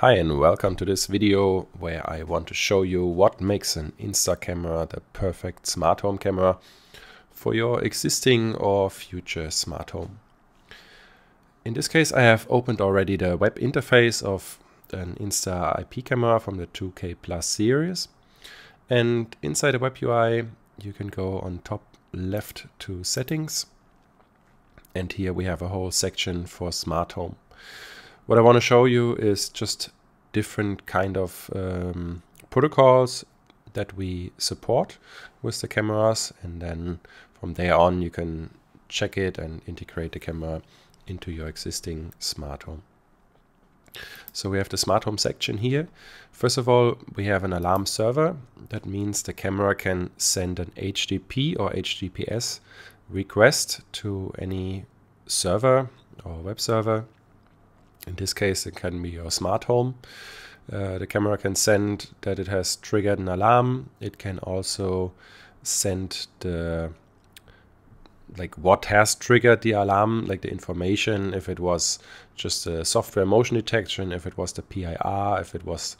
Hi and welcome to this video where I want to show you what makes an INSTAR camera the perfect smart home camera for your existing or future smart home. In this case I have opened already the web interface of an INSTAR IP camera from the 2K Plus series and inside the web UI you can go on top left to settings and here we have a whole section for smart home. What I want to show you is just different kind of um, protocols that we support with the cameras and then from there on you can check it and integrate the camera into your existing smart home. So we have the smart home section here. First of all, we have an alarm server. That means the camera can send an HTTP or HTTPS request to any server or web server in this case, it can be your smart home. Uh, the camera can send that it has triggered an alarm. It can also send the like what has triggered the alarm, like the information, if it was just a software motion detection, if it was the PIR, if it was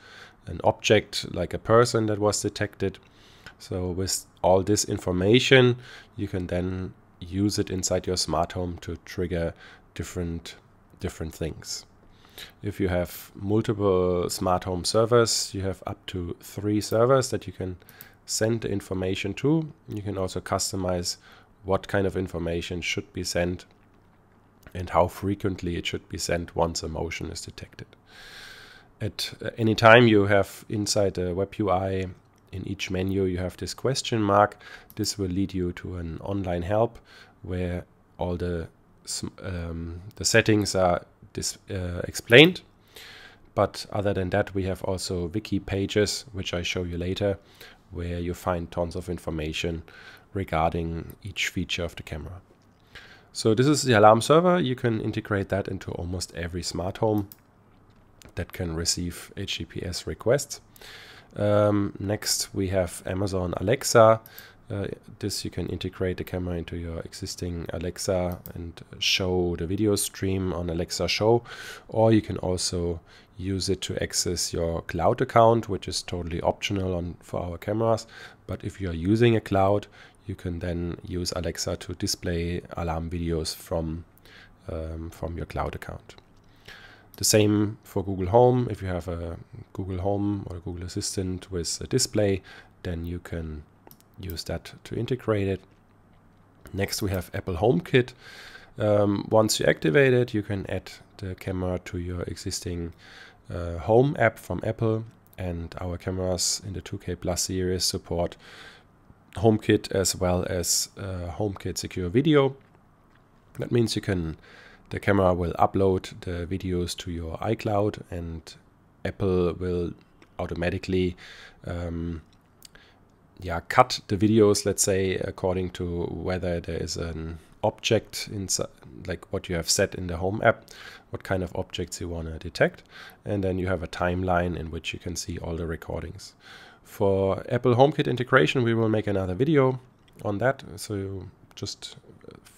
an object like a person that was detected. So with all this information, you can then use it inside your smart home to trigger different different things. If you have multiple smart home servers, you have up to three servers that you can send the information to. You can also customize what kind of information should be sent and how frequently it should be sent once a motion is detected. At any time you have inside the web UI in each menu you have this question mark. This will lead you to an online help where all the um, the settings are this uh, explained. But other than that, we have also wiki pages, which I show you later, where you find tons of information regarding each feature of the camera. So this is the alarm server. You can integrate that into almost every smart home that can receive HTTPS requests. Um, next, we have Amazon Alexa, uh, this you can integrate the camera into your existing Alexa and show the video stream on Alexa Show or you can also use it to access your cloud account which is totally optional on for our cameras but if you are using a cloud you can then use Alexa to display alarm videos from um, from your cloud account. The same for Google Home. If you have a Google Home or Google Assistant with a display, then you can use that to integrate it. Next we have Apple HomeKit. Um, once you activate it, you can add the camera to your existing uh, home app from Apple and our cameras in the 2K Plus series support HomeKit as well as uh, HomeKit Secure Video. That means you can the camera will upload the videos to your iCloud and Apple will automatically um, yeah, cut the videos, let's say, according to whether there is an object inside, like what you have set in the home app, what kind of objects you want to detect. And then you have a timeline in which you can see all the recordings. For Apple HomeKit integration, we will make another video on that. So just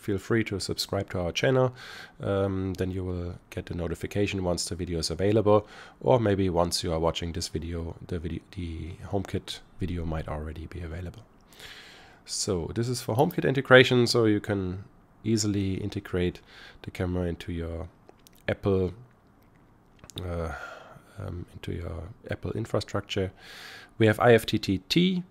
feel free to subscribe to our channel. Um, then you will get a notification once the video is available, or maybe once you are watching this video, the video, the HomeKit video might already be available. So this is for HomeKit integration, so you can easily integrate the camera into your Apple uh, um, into your Apple infrastructure. We have IFTTT,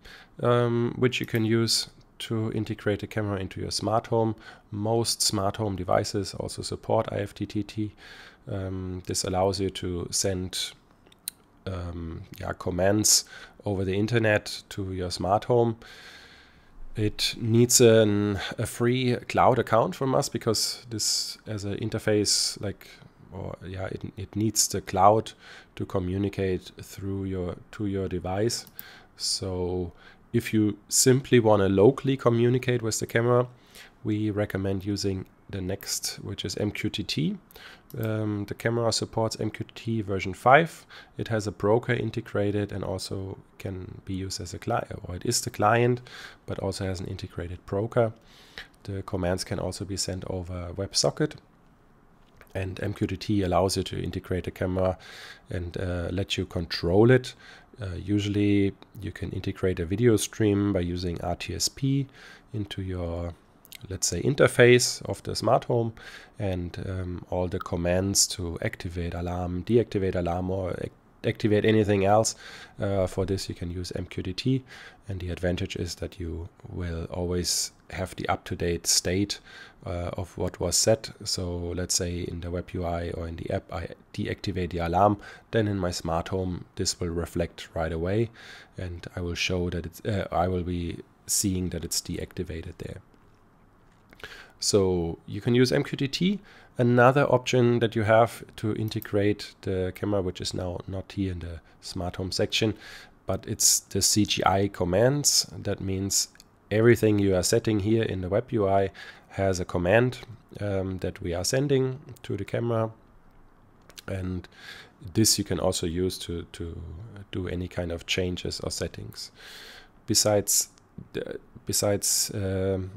um, which you can use to integrate a camera into your smart home. Most smart home devices also support IFTTT. Um, this allows you to send um, yeah, commands over the internet to your smart home. It needs an, a free cloud account from us because this as an interface like or yeah it, it needs the cloud to communicate through your to your device so if you simply want to locally communicate with the camera, we recommend using the next, which is MQTT. Um, the camera supports MQTT version 5. It has a broker integrated and also can be used as a client, or it is the client, but also has an integrated broker. The commands can also be sent over WebSocket. And MQTT allows you to integrate a camera and uh, let you control it. Uh, usually you can integrate a video stream by using RTSP into your let's say interface of the smart home and um, all the commands to activate alarm, deactivate alarm or activate anything else. Uh, for this you can use MQTT and the advantage is that you will always have the up-to-date state uh, of what was set. So let's say in the web UI or in the app I deactivate the alarm, then in my smart home this will reflect right away and I will show that it's, uh, I will be seeing that it's deactivated there. So you can use MQTT. Another option that you have to integrate the camera, which is now not here in the smart home section, but it's the CGI commands. That means everything you are setting here in the web UI has a command um, that we are sending to the camera. And this you can also use to, to do any kind of changes or settings. Besides, the, besides um,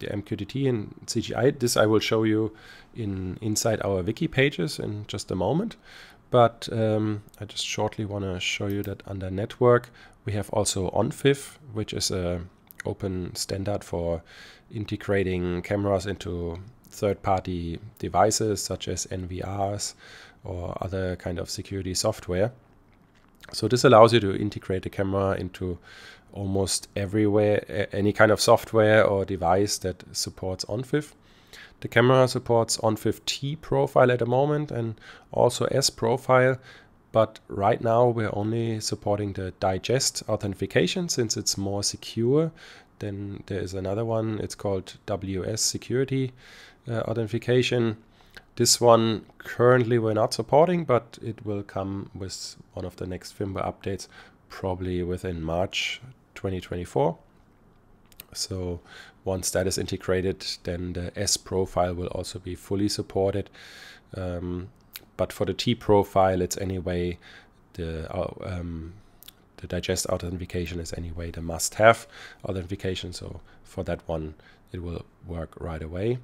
the MQTT and CGI. This I will show you in inside our wiki pages in just a moment. But um, I just shortly want to show you that under network we have also ONVIF, which is a open standard for integrating cameras into third-party devices such as NVRs or other kind of security software. So this allows you to integrate the camera into almost everywhere, any kind of software or device that supports ONVIF. The camera supports ONVIF T profile at the moment and also S profile, but right now we're only supporting the digest authentication since it's more secure. Then there is another one, it's called WS security uh, authentication. This one currently we're not supporting, but it will come with one of the next firmware updates, probably within March 2024. So once that is integrated, then the S profile will also be fully supported. Um, but for the T profile, it's anyway the uh, um, the digest authentication is anyway the must-have authentication. So for that one, it will work right away.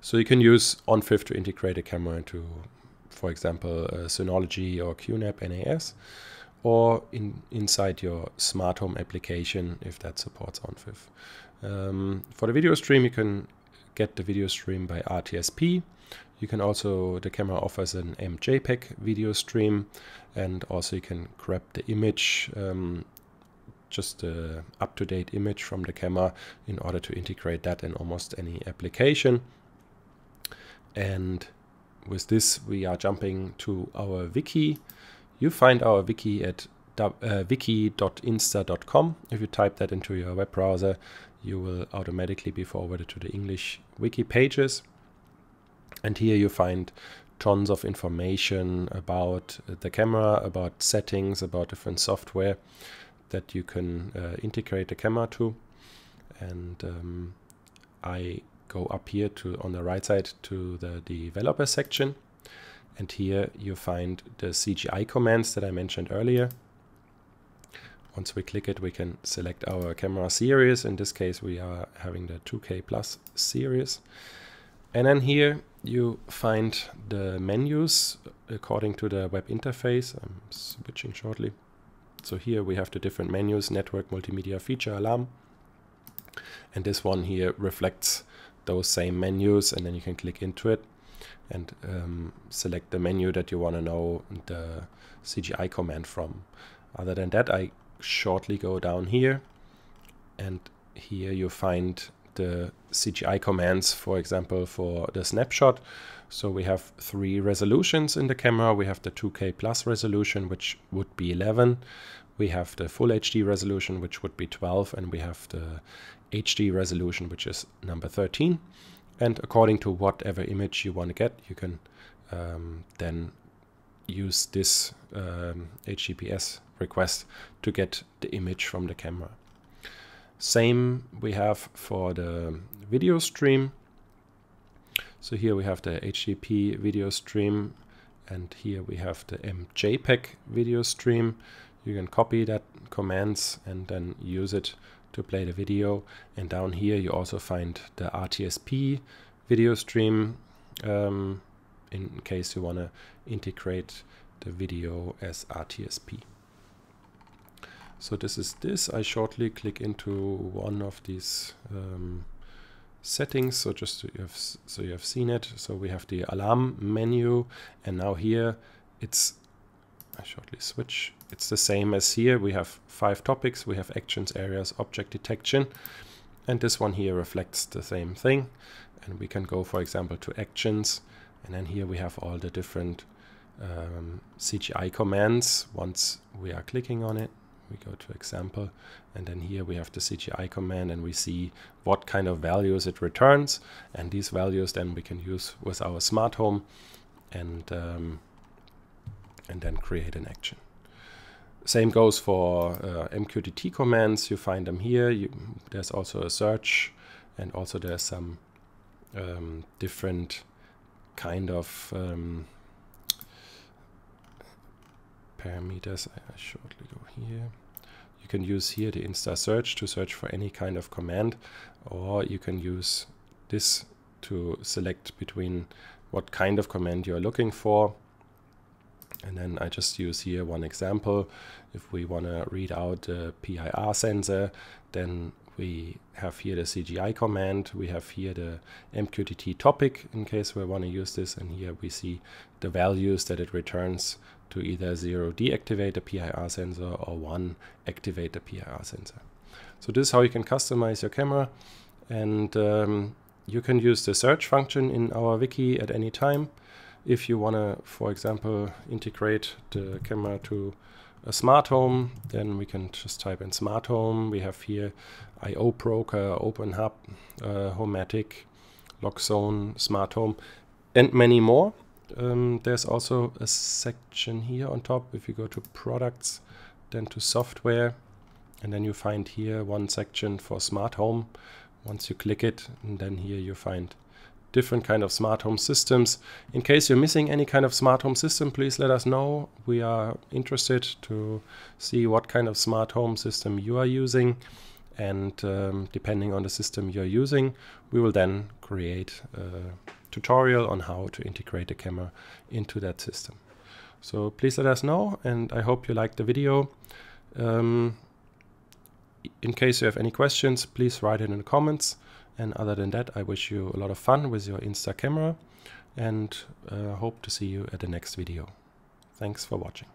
So you can use ONVIF to integrate a camera into, for example, Synology or QNAP NAS or in, inside your smart home application if that supports ONVIF. Um, for the video stream, you can get the video stream by RTSP. You can also, the camera offers an MJPEG video stream and also you can grab the image, um, just the up-to-date image from the camera in order to integrate that in almost any application. And with this, we are jumping to our wiki. You find our wiki at uh, wiki.instar.com. If you type that into your web browser, you will automatically be forwarded to the English wiki pages. And here you find tons of information about the camera, about settings, about different software that you can uh, integrate the camera to. And um, I go up here to on the right side to the developer section and here you find the CGI commands that I mentioned earlier. Once we click it, we can select our camera series. In this case, we are having the 2K Plus series. And then here you find the menus according to the web interface. I'm switching shortly. So here we have the different menus, network, multimedia, feature, alarm. And this one here reflects those same menus and then you can click into it and um, select the menu that you want to know the CGI command from. Other than that, I shortly go down here and here you find the CGI commands, for example, for the snapshot. So we have three resolutions in the camera. We have the 2K plus resolution, which would be 11. We have the full HD resolution, which would be 12. And we have the HD resolution, which is number 13. And according to whatever image you want to get, you can um, then use this um, HTTPS request to get the image from the camera. Same we have for the video stream. So here we have the HTTP video stream and here we have the MJPEG video stream. You can copy that commands and then use it to play the video. And down here you also find the RTSP video stream um, in case you want to integrate the video as RTSP. So this is this. I shortly click into one of these um, settings. So just so you, have, so you have seen it. So we have the alarm menu and now here it's, I shortly switch. It's the same as here. We have five topics. We have actions, areas, object detection. And this one here reflects the same thing. And we can go, for example, to actions. And then here we have all the different um, CGI commands once we are clicking on it we go to example and then here we have the CGI command and we see what kind of values it returns and these values then we can use with our smart home and um, and then create an action. Same goes for uh, MQTT commands. You find them here. You, there's also a search and also there's some um, different kind of um, parameters. I shortly go here. You can use here the INSTAR search to search for any kind of command, or you can use this to select between what kind of command you're looking for. And then I just use here one example. If we want to read out the PIR sensor, then we have here the CGI command, we have here the MQTT topic in case we want to use this, and here we see the values that it returns to either 0 deactivate the PIR sensor or 1 activate the PIR sensor. So this is how you can customize your camera and um, you can use the search function in our wiki at any time. If you want to, for example, integrate the camera to a smart home, then we can just type in smart home. We have here IO Broker, openHAB, uh, Homematic, Loxone, Smart Home, and many more. Um, there's also a section here on top. If you go to products, then to software, and then you find here one section for smart home. Once you click it, and then here you find different kind of smart home systems. In case you're missing any kind of smart home system, please let us know. We are interested to see what kind of smart home system you are using. And um, depending on the system you're using, we will then create a tutorial on how to integrate the camera into that system. So please let us know, and I hope you liked the video. Um, in case you have any questions, please write it in the comments. And other than that, I wish you a lot of fun with your INSTAR camera and uh, hope to see you at the next video. Thanks for watching.